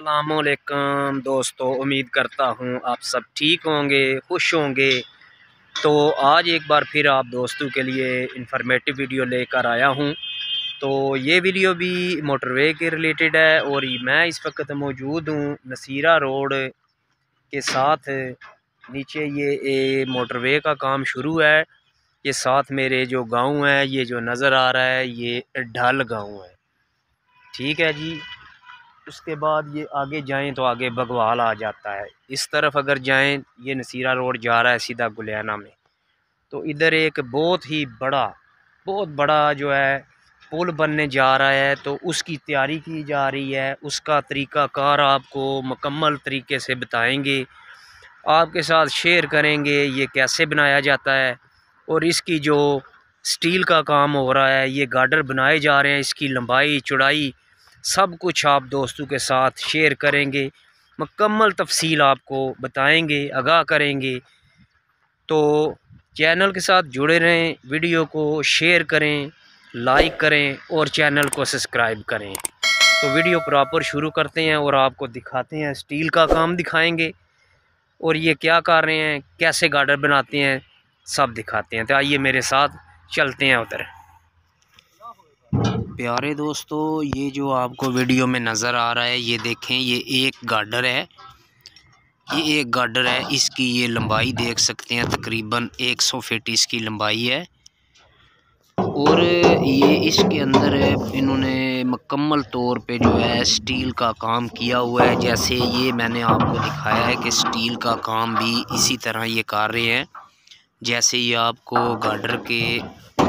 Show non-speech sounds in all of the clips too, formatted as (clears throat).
असलकम दोस्तों उम्मीद करता हूँ आप सब ठीक होंगे खुश होंगे। तो आज एक बार फिर आप दोस्तों के लिए इंफॉर्मेटिव वीडियो लेकर आया हूँ। तो ये वीडियो भी मोटरवे के रिलेटेड है और मैं इस वक्त मौजूद हूँ नसीरा रोड के साथ। नीचे ये ए, मोटरवे का काम शुरू है। ये साथ मेरे जो गाँव है ये जो नज़र आ रहा है ये ढल गाँव है। ठीक है जी? उसके बाद ये आगे जाएँ तो आगे बगवाल आ जाता है। इस तरफ़ अगर जाएँ, ये नसीरा रोड जा रहा है सीधा गुलियाना में। तो इधर एक बहुत ही बड़ा, बहुत बड़ा जो है, पुल बनने जा रहा है। तो उसकी तैयारी की जा रही है। उसका तरीक़ाकार आपको मुकम्मल तरीके से बताएँगे। आपके साथ शेयर करेंगे ये कैसे बनाया जाता है। और इसकी जो स्टील का काम हो रहा है, ये गार्डर बनाए जा रहे हैं। इसकी लंबाई, चौड़ाई सब कुछ आप दोस्तों के साथ शेयर करेंगे, मकम्मल तफसील आपको बताएँगे, आगाह करेंगे। तो चैनल के साथ जुड़े रहें वीडियो को शेयर करें लाइक करें और चैनल को सब्सक्राइब करें। तो वीडियो प्रॉपर शुरू करते हैं और आपको दिखाते हैं स्टील का काम दिखाएँगे और ये क्या कर रहे हैं, कैसे गार्डर बनाते हैं, सब दिखाते हैं। तो आइए मेरे साथ चलते हैं उधर। प्यारे दोस्तों, ये जो आपको वीडियो में नज़र आ रहा है, ये देखें, ये एक गार्डर है। ये एक गार्डर है, इसकी ये लंबाई देख सकते हैं, तकरीबन 100 फीट इसकी लंबाई है। और ये इसके अंदर इन्होंने मुकम्मल तौर पे जो है, स्टील का काम किया हुआ है। जैसे ये मैंने आपको दिखाया है कि स्टील का काम भी इसी तरह ये कर रहे हैं। जैसे ये आपको गार्डर के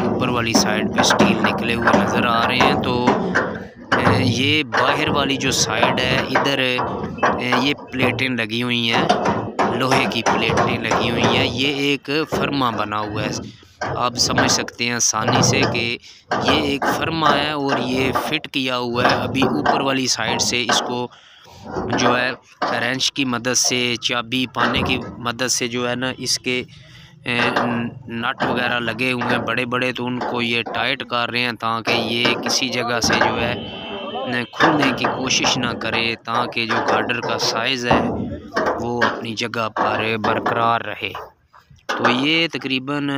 ऊपर वाली साइड पे स्टील निकले हुए नज़र आ रहे हैं। तो ये बाहर वाली जो साइड है, इधर ये प्लेटें लगी हुई हैं, लोहे की प्लेटें लगी हुई हैं। ये एक फर्मा बना हुआ है। आप समझ सकते हैं आसानी से कि ये एक फर्मा है और ये फिट किया हुआ है। अभी ऊपर वाली साइड से इसको जो है, रेंच की मदद से, चाबी पाने की मदद से जो है ना, इसके नट वगैरह लगे हुए हैं बड़े बड़े तो उनको ये टाइट कर रहे हैं ताकि ये किसी जगह से जो है खुलने की कोशिश ना करे, ताकि जो गार्डर का साइज़ है, वो अपनी जगह पर बरकरार रहे। तो ये तकरीबन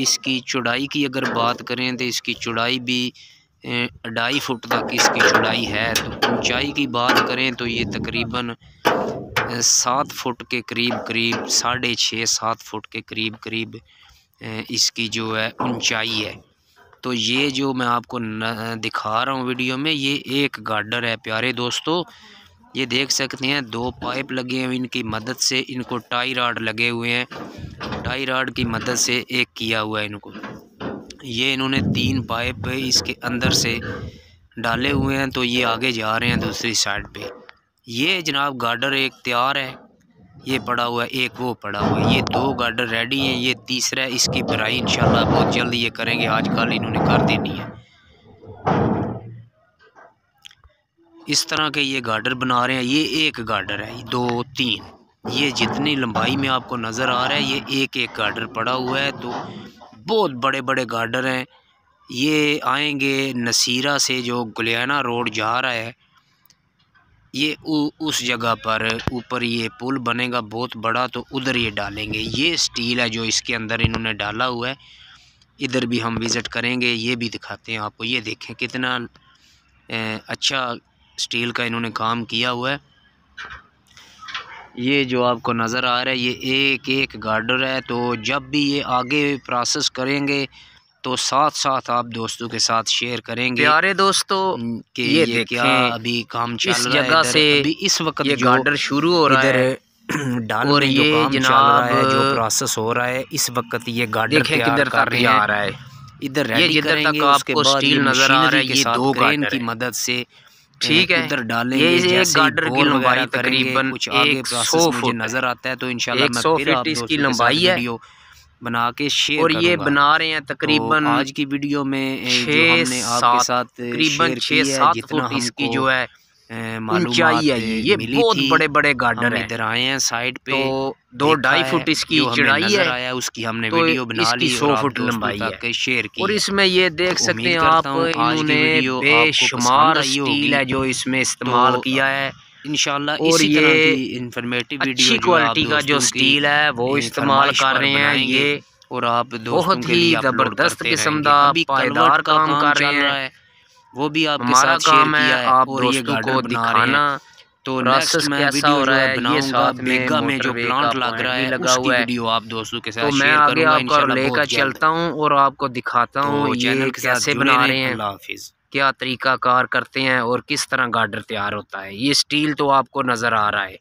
इसकी चौड़ाई की अगर बात करें तो इसकी चौड़ाई भी ढाई फुट तक इसकी चौड़ाई है। तो ऊंचाई की बात करें तो ये तकरीबन सात फुट के करीब करीब, साढ़े छः सात फुट के करीब करीब इसकी जो है ऊंचाई है। तो ये जो मैं आपको दिखा रहा हूँ वीडियो में, ये एक गार्डर है प्यारे दोस्तों। ये देख सकते हैं, दो पाइप लगे हुए इनकी मदद से, इनको टाई राड लगे हुए हैं। टाई राड की मदद से एक किया हुआ है इनको। ये इन्होंने तीन पाइप इसके अंदर से डाले हुए हैं तो ये आगे जा रहे हैं दूसरी साइड पे। ये जनाब गार्डर एक तैयार है, ये पड़ा हुआ है, एक वो पड़ा हुआ है। ये दो गार्डर रेडी हैं, ये तीसरा है इसकी भराई इंशाल्लाह बहुत जल्द ये करेंगे, आजकल इन्होंने कर देनी है। इस तरह के ये गार्डर बना रहे हैं, ये एक गार्डर है, दो, तीन। ये जितनी लंबाई में आपको नज़र आ रहा है, ये एक एक गार्डर पड़ा हुआ है तो बहुत बड़े बड़े गार्डन हैं। ये आएँगे नसीरा से जो गुलियाना रोड जा रहा है। ये उ, उस जगह पर ऊपर ये पुल बनेगा बहुत बड़ा तो उधर ये डालेंगे। ये स्टील है जो इसके अंदर इन्होंने डाला हुआ है। इधर भी हम विज़िट करेंगे ये भी दिखाते हैं आपको। ये देखें कितना ए, अच्छा स्टील का इन्होंने काम किया हुआ है। ये जो आपको नज़र आ रहा है ये एक एक गार्डर है तो जब भी ये आगे प्रोसेस करेंगे तो साथ साथ आप दोस्तों के साथ शेयर करेंगे प्यारे दोस्तों कि ये, ये क्या अभी काम चल इस रहा जगह से अभी इस वक्त ये गार्डर शुरू हो रहा है। (clears throat) डाल और ये जो काम चल रहा है जो प्रोसेस हो रहा है इस वक्त ये गार्डर किधर कर रहे आ रहा है। इधर रेडी करेंगे आपको स्टील नज़र आ रहा है ये दो क्रेन की मदद से ठीक है। इधर डालेंगे ये एक गार्डर की लंबाई तकरीबन कुछ आगे प्रोसेस मुझे नज़र आता है तो इंशाल्लाह मैं फिर आप इसकी लंबाई है। बना के शेयर और ये बना रहे हैं तकरीबन तो आज की वीडियो में जो हमने आपके साथ तकरीबन छः सात फुट इसकी जो है ऊंचाई है ये बहुत बड़े बड़े गार्डन है। इधर आए हैं साइड पे। तो दो ढाई फुट इसकी चढ़ाई है। आया उसकी हमने तो वीडियो बना ली सौ फुट लंबाई है। शेयर की और इसमें ये देख सकते हैं आप इन्होंने बेशुमार स्टील है जो इसमें इस्तेमाल तो किया है। इंशाल्लाह इसी तरह की इंफॉर्मेटिव वीडियो क्वालिटी का जो स्टील है वो इस्तेमाल कर रहे हैं ये। और आप बहुत ही ज़बरदस्त किस्म का पायदार काम कर रहे हैं। वो भी आप हमारा काम है आप दोस्तों को दिखाना। तो नेक्स्ट मैं वीडियो जो है बनाऊँगा बेगा में जो प्लांट लग रहा है लगा हुआ है। वीडियो आप दोस्तों के साथ तो मैं आगे आपको लेकर चलता हूँ और आपको दिखाता हूँ तो ये कैसे बना रहे हैं हाफिज़। क्या तरीका कार करते हैं और किस तरह गार्डर तैयार होता है। ये स्टील तो आपको नज़र आ रहा है।